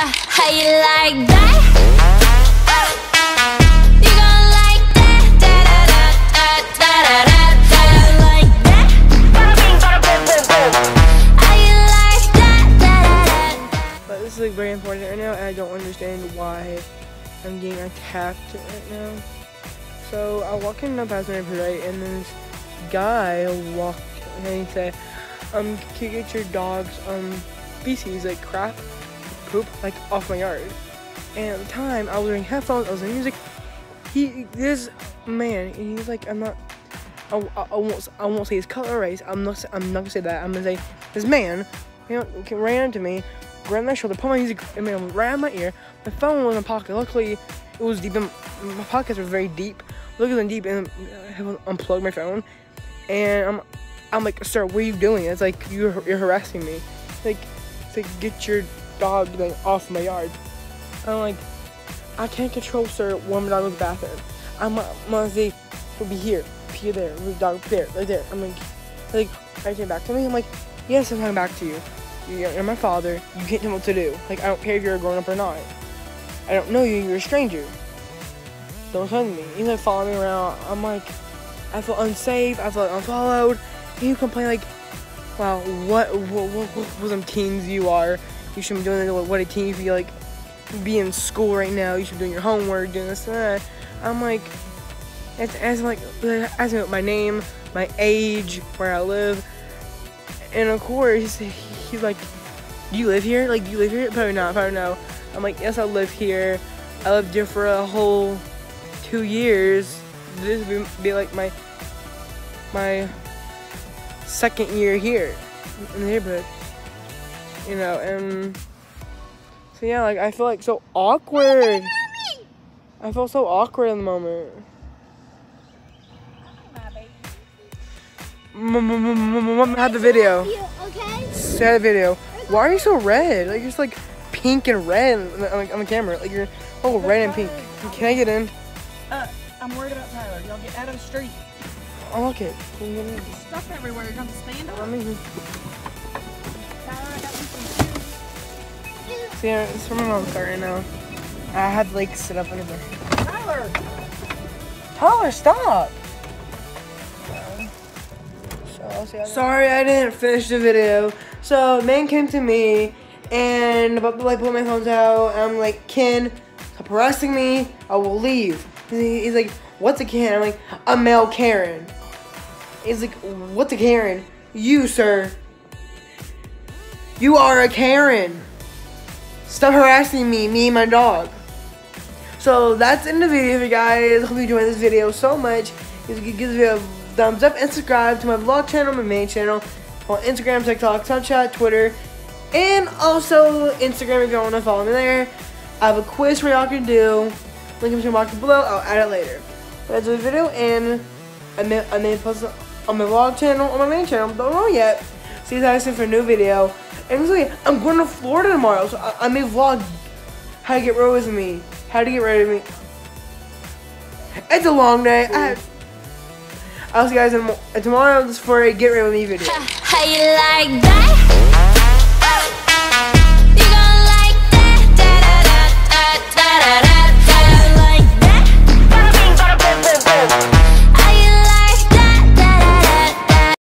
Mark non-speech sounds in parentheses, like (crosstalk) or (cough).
That? How you like that? Is like very important right now, and I don't understand why I'm getting attacked right now. So I walk in the past my neighborhood, right, and this guy walked and he said, "Um, can you get your dog's um feces like crap, poop like off my yard?" And at the time, I was wearing headphones, I was in music. He, this man, and he's like, I'm not. I, I, I won't. I won't say his color or race. I'm not. I'm not gonna say that. I'm gonna say this man, you know, ran into me, grabbed my shoulder, put my music, I mean, right my ear. My phone was in my pocket. Luckily, it was deep. In, my pockets were very deep. Look at deep, and I unplugged my phone. And I'm, I'm like, sir, what are you doing? It's like you're you're harassing me. Like, it's like get your dog like off my yard. I'm like, I can't control, sir, when my dog goes to the bathroom. I'm, I'm will be here, pee there, the dog there, right there. I'm like, like, I came back to me. I'm like, yes, I'm coming back to you. You're, my father. You can't tell me what to do. Like, I don't care if you're a grown up or not. I don't know you. You're a stranger. Don't touch me. He's like following me around. I'm like, I feel unsafe. I feel unfollowed. And you complain like, wow, what, what, what, what, what some teens you are. You shouldn't be doing what, what a teen you feel like be in school right now. You should be doing your homework, doing this and that. I'm like, it's asking like asking me my name, my age, where I live, and of course he's like, "Do you live here? Like, do you live here? Probably not. Probably no." I'm like, "Yes, I live here. I lived here for a whole two years. This would be, be like my my second year here in the neighborhood, you know." And so yeah, like I feel like so awkward. I feel so awkward in the moment. Mom had the video. Okay? Say the video. Why are you so red? Like you're just like pink and red on the, on the camera. Like you're oh red and pink. Can I get in? Uh, I'm worried about Tyler. Y'all get out of the street. You get in? Stuff everywhere. You're gonna stand up. Let me. Tyler, yeah, it's from my mom's car right now. I had to like sit up under there. Tyler! Tyler, stop! Sorry, I didn't finish the video. So, man came to me and about to like pull my phones out. And I'm like, Ken, stop harassing me. I will leave. He- He's like, what's a Ken? I'm like, a male Karen. He's like, what's a Karen? You, sir. You are a Karen. Stop harassing me, me and my dog. So that's in the video, you guys. Hope you enjoyed this video so much. Give give this video a thumbs up and subscribe to my vlog channel, my main channel, on Instagram, TikTok, Snapchat, Twitter, and also Instagram if you want to follow me there. I have a quiz for y'all can do. Link in the box below. I'll add it later. That's the video, and I may I may post on my vlog channel, on my main channel. Don't know yet. See you guys soon for a new video. And I'm going to Florida tomorrow, so I, I may vlog how to get rid of me. How to get rid of me. It's a long day. I have, I'll see you guys in, tomorrow for a get rid of me video. (laughs) How you like that?